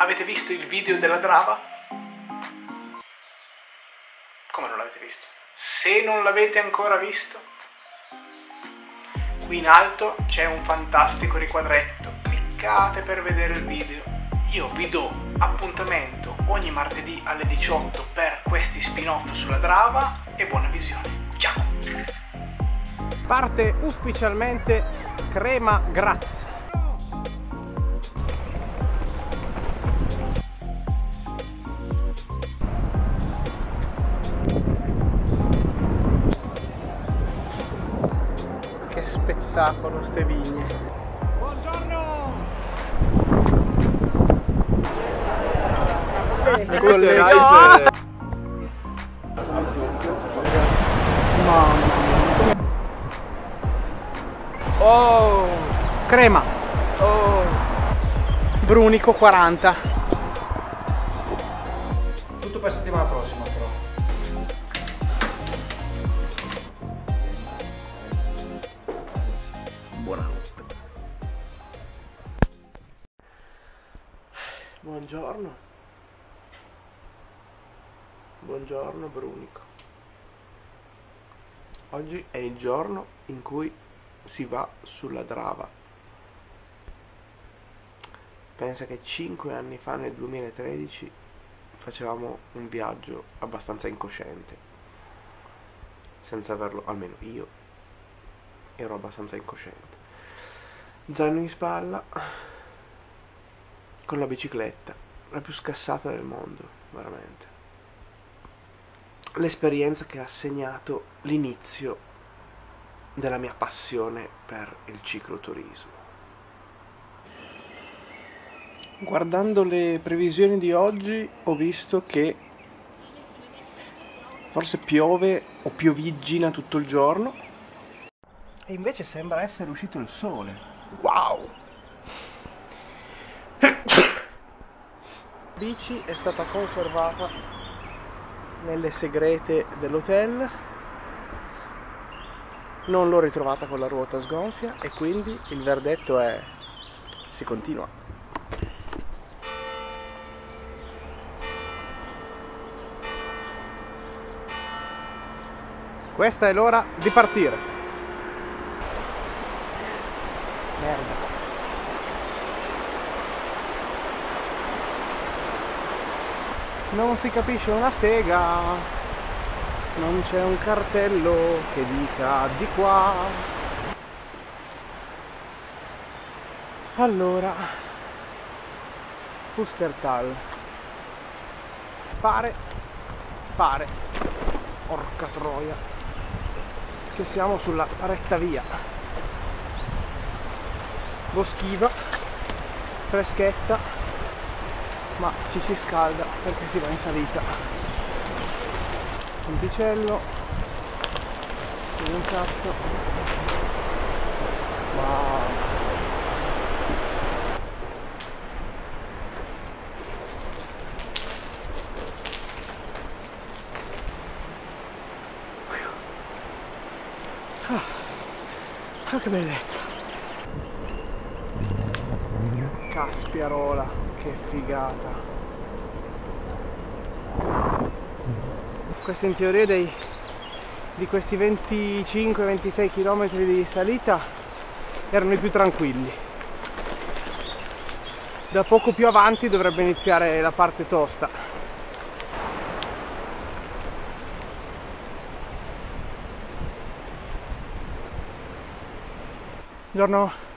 Avete visto il video della Drava? Come non l'avete visto? Se non l'avete ancora visto, qui in alto c'è un fantastico riquadretto. Cliccate per vedere il video. Io vi do appuntamento ogni martedì alle 18 per questi spin-off sulla Drava e buona visione. Ciao! Parte ufficialmente Crema Graz. Spettacolo ste vigne. Buongiorno! Le colleghe. Oh! Crema. Oh! Brunico 40. Tutto per settimana prossima però. Buongiorno. Buongiorno Brunico. Oggi è il giorno in cui si va sulla Drava. Pensa che 5 anni fa, nel 2013, facevamo un viaggio abbastanza incosciente. Senza averlo, almeno io, ero abbastanza incosciente. Zaino in spalla, con la bicicletta, la più scassata del mondo, veramente. L'esperienza che ha segnato l'inizio della mia passione per il cicloturismo. Guardando le previsioni di oggi ho visto che forse piove o pioviggina tutto il giorno e invece sembra essere uscito il sole. Wow! Bici è stata conservata nelle segrete dell'hotel. Non l'ho ritrovata con la ruota sgonfia e quindi il verdetto è si continua. Questa è l'ora di partire. Non si capisce una sega, non c'è un cartello che dica di qua. Allora, Pustertal. Pare, pare, porca troia, che siamo sulla retta via. Boschiva, freschetta, ma ci si scalda perché si va in salita. Ponticello, un cazzo. Wow. Ah, che bellezza! Caspiarola, che figata! Questo in teoria dei, di questi 25-26 km di salita erano i più tranquilli. Da poco più avanti dovrebbe iniziare la parte tosta. Buongiorno.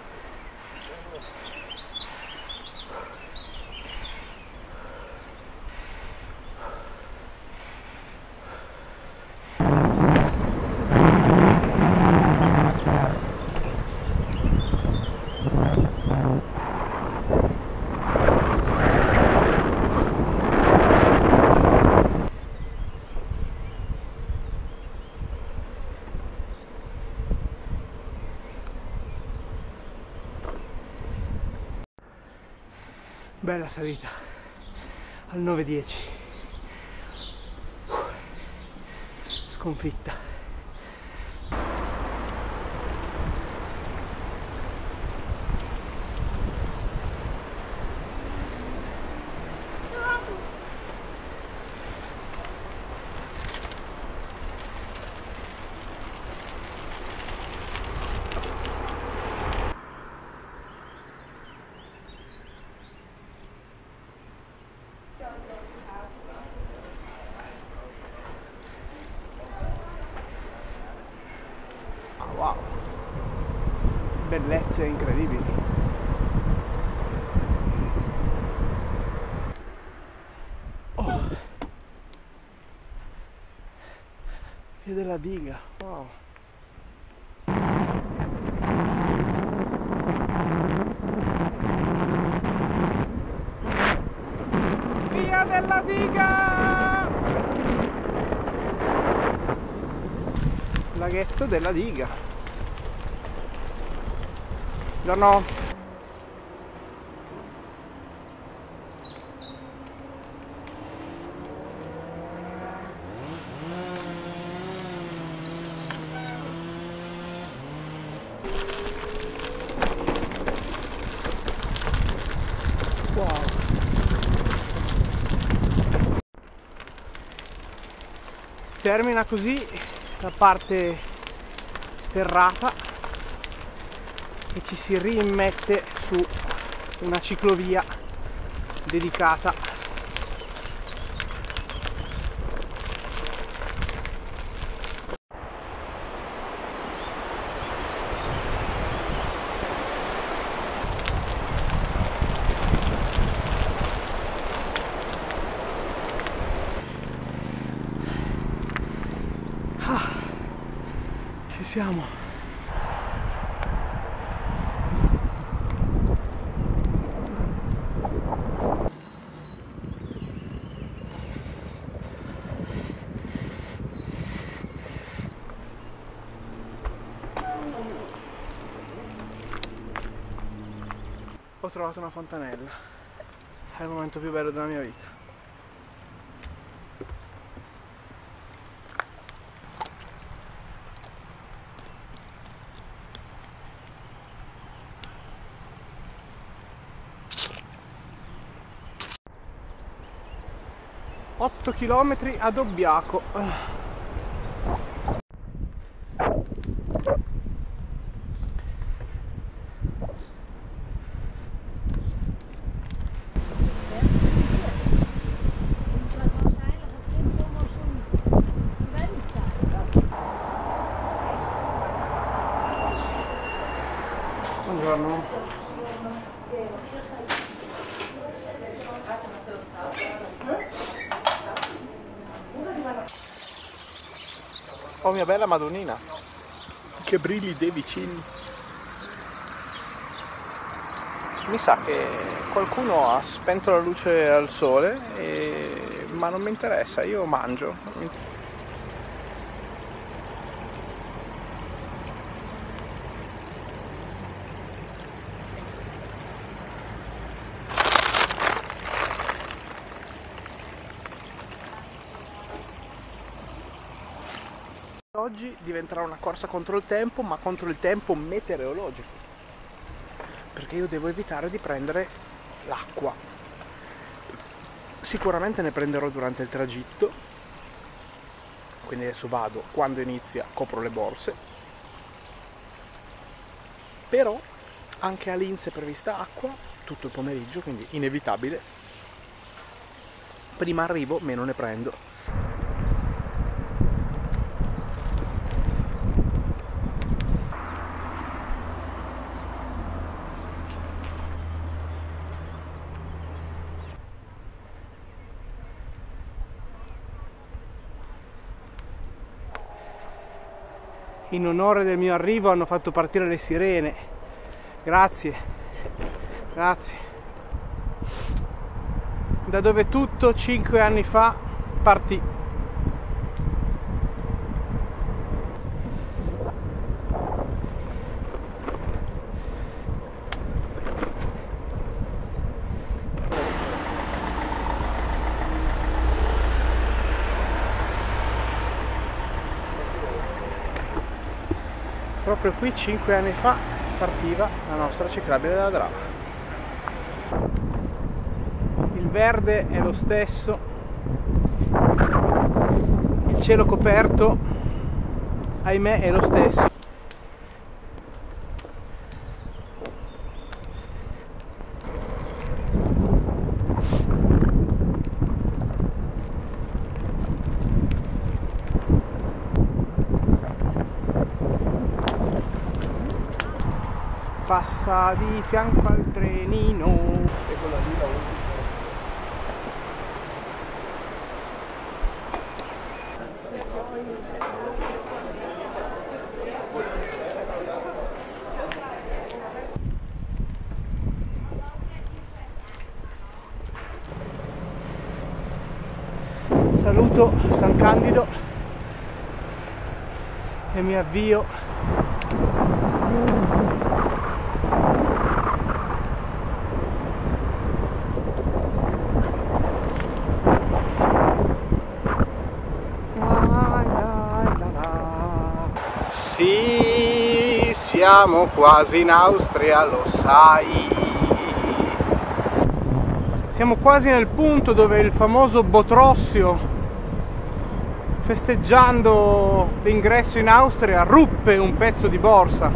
Bella salita. Al 9.10 Sconfitta Wow. Bellezze incredibili. Oh. Via della diga, wow. Della diga! Laghetto della diga. Buongiorno. Termina così la parte sterrata e ci si rimmette su una ciclovia dedicata Ah, ci siamo. Ho trovato una fontanella. È il momento più bello della mia vita. Otto chilometri ad Obbiaco. Mia bella Madonnina. Che brilli dei vicini. Mi sa che qualcuno ha spento la luce al sole, e- ma non mi interessa, io mangio. Oggi diventerà una corsa contro il tempo, ma contro il tempo meteorologico. Perché io devo evitare di prendere l'acqua. Sicuramente ne prenderò durante il tragitto. Quindi adesso vado, quando inizia copro le borse. Però anche a Linz è prevista acqua tutto il pomeriggio, quindi inevitabile. Prima arrivo, meno ne prendo. In onore del mio arrivo hanno fatto partire le sirene. Grazie, grazie. Da dove tutto cinque anni fa partì. Proprio qui cinque anni fa partiva la nostra ciclabile della Drava. Il verde è lo stesso, il cielo coperto, ahimè, è lo stesso. Passa di fianco al trenino. E quella lì la. Saluto San Candido e mi avvio Sì, siamo quasi in Austria, lo sai. Siamo quasi nel punto dove il famoso Botrossio, festeggiando l'ingresso in Austria, ruppe un pezzo di borsa.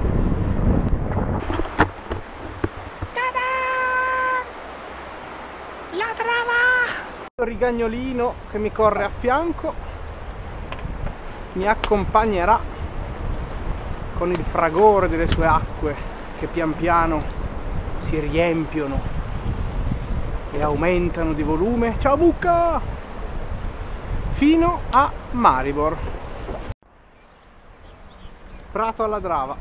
La trava! Il rigagnolino che mi corre a fianco mi accompagnerà con il fragore delle sue acque che pian piano si riempiono e aumentano di volume. Ciao Bucca! Fino a Maribor. Prato alla Drava.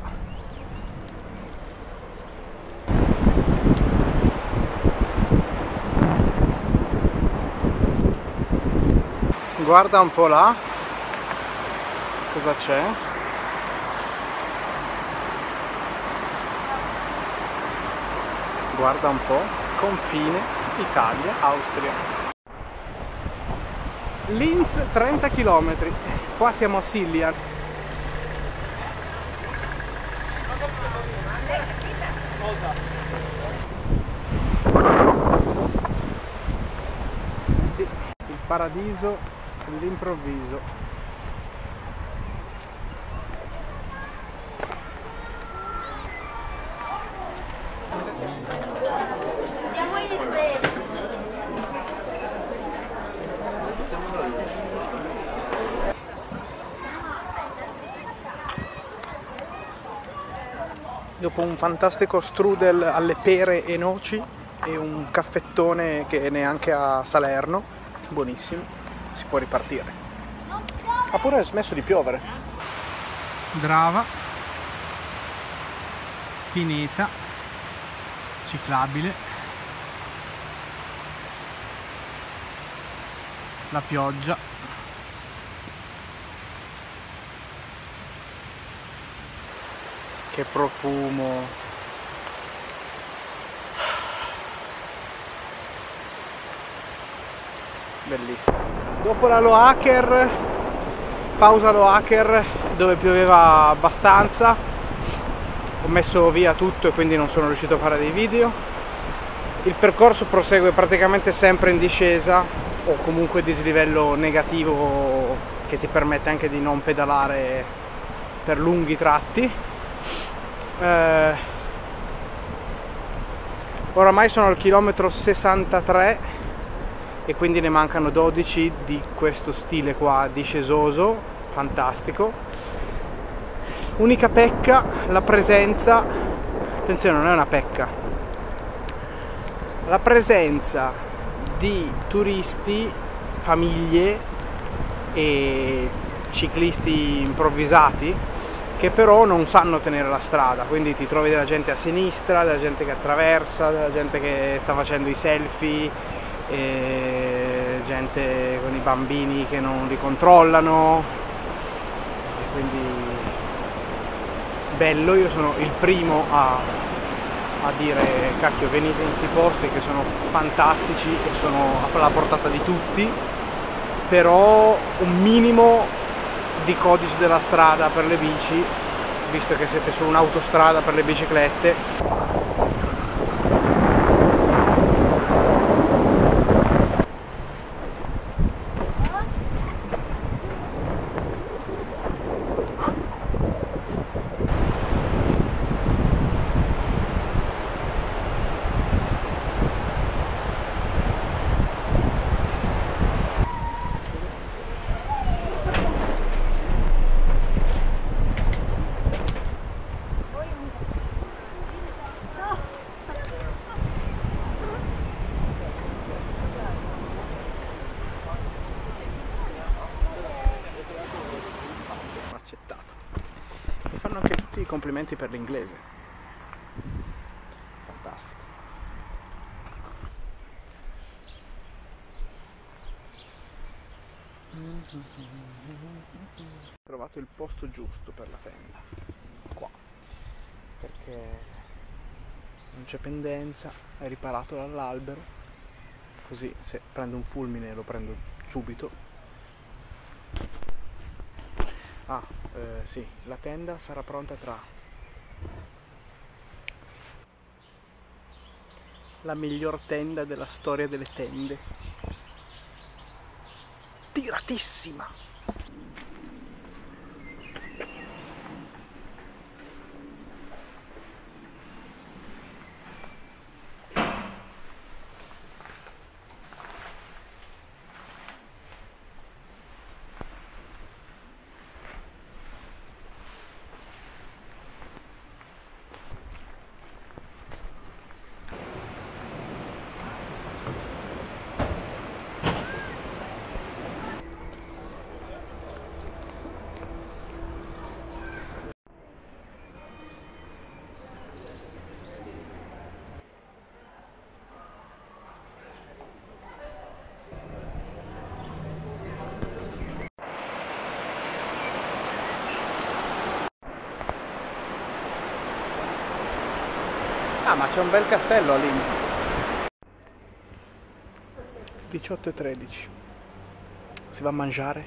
Guarda un po' là cosa c'è. Guarda un po', confine Italia-Austria. Linz 30 km, qua siamo a Sillia. Sì, il paradiso all'improvviso. Dopo un fantastico strudel alle pere e noci e un caffettone che neanche a Salerno, buonissimo, si può ripartire. Ha pure smesso di piovere. Drava, pineta, ciclabile, la pioggia che profumo. Bellissimo. Dopo la Loaker pausa Loaker dove pioveva abbastanza ho messo via tutto e quindi non sono riuscito a fare dei video. Il percorso prosegue praticamente sempre in discesa o comunque dislivello negativo che ti permette anche di non pedalare per lunghi tratti eh, oramai sono al chilometro 63 e quindi ne mancano 12 di questo stile qua discesoso fantastico. Unica pecca la presenza attenzione non è una pecca. La presenza di turisti famiglie e ciclisti improvvisati che però non sanno tenere la strada, quindi ti trovi della gente a sinistra, della gente che attraversa, della gente che sta facendo i selfie, gente con i bambini che non li controllano, quindi bello, io sono il primo a, a dire cacchio venite in questi posti che sono fantastici e sono alla portata di tutti, però un minimo di codice della strada per le bici visto che siete su un'autostrada per le biciclette complimenti per l'inglese. Fantastico. Ho trovato il posto giusto per la tenda. Qua. Perché non c'è pendenza, è riparato dall'albero. Così se prendo un fulmine lo prendo subito. Ah, eh, sì, la tenda sarà pronta tra la miglior tenda della storia delle tende. Tiratissima! Ah, ma c'è un bel castello a Linz. 18 e 13. Si va a mangiare?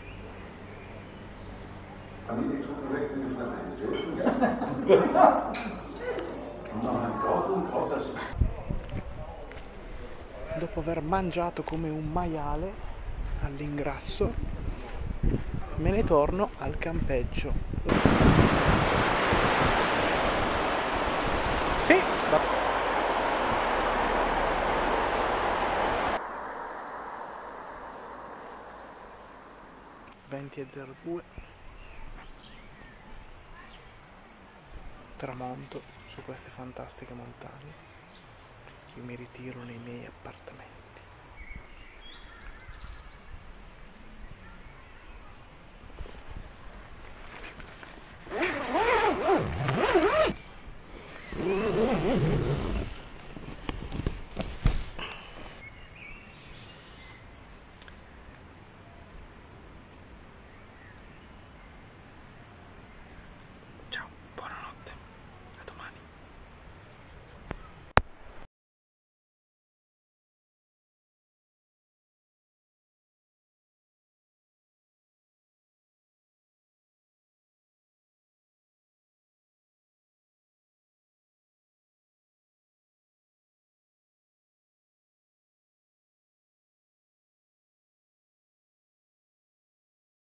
Dopo aver mangiato come un maiale all'ingrasso, me ne torno al campeggio. 20 e 02 tramonto su queste fantastiche montagne. Io mi ritiro nei miei appartamenti